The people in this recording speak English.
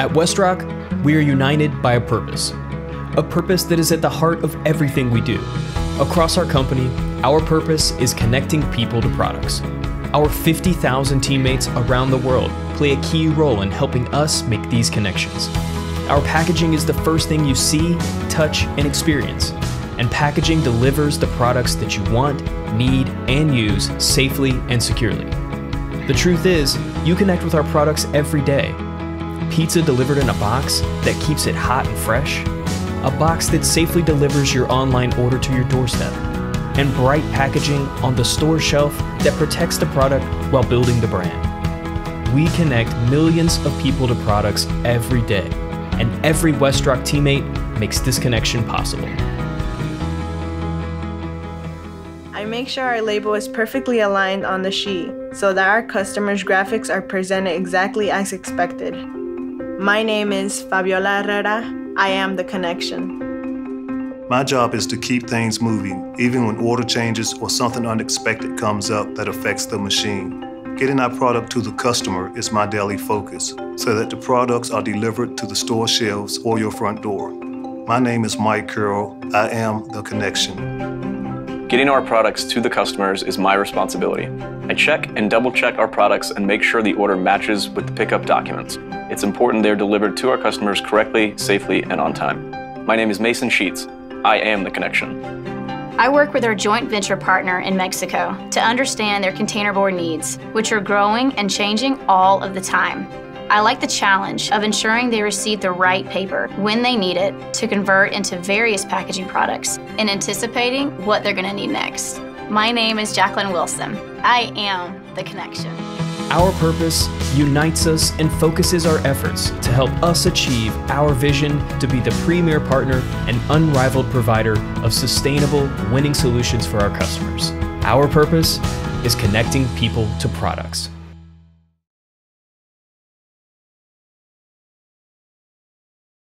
At WestRock, we are united by a purpose. A purpose that is at the heart of everything we do. Across our company, our purpose is connecting people to products. Our 50,000 teammates around the world play a key role in helping us make these connections. Our packaging is the first thing you see, touch, and experience. And packaging delivers the products that you want, need, and use safely and securely. The truth is, you connect with our products every day. Pizza delivered in a box that keeps it hot and fresh. A box that safely delivers your online order to your doorstep. And bright packaging on the store shelf that protects the product while building the brand. We connect millions of people to products every day, and every WestRock teammate makes this connection possible. I make sure our label is perfectly aligned on the sheet so that our customers' graphics are presented exactly as expected. My name is Fabiola Herrera. I am the connection. My job is to keep things moving, even when order changes or something unexpected comes up that affects the machine. Getting our product to the customer is my daily focus, so that the products are delivered to the store shelves or your front door. My name is Mike Carroll. I am the connection. Getting our products to the customers is my responsibility. I check and double check our products and make sure the order matches with the pickup documents. It's important they're delivered to our customers correctly, safely, and on time. My name is Mason Sheets. I am the connection. I work with our joint venture partner in Mexico to understand their containerboard needs, which are growing and changing all of the time. I like the challenge of ensuring they receive the right paper when they need it to convert into various packaging products and anticipating what they're going to need next. My name is Jacqueline Wilson. I am the connection. Our purpose unites us and focuses our efforts to help us achieve our vision to be the premier partner and unrivaled provider of sustainable, winning solutions for our customers. Our purpose is connecting people to products.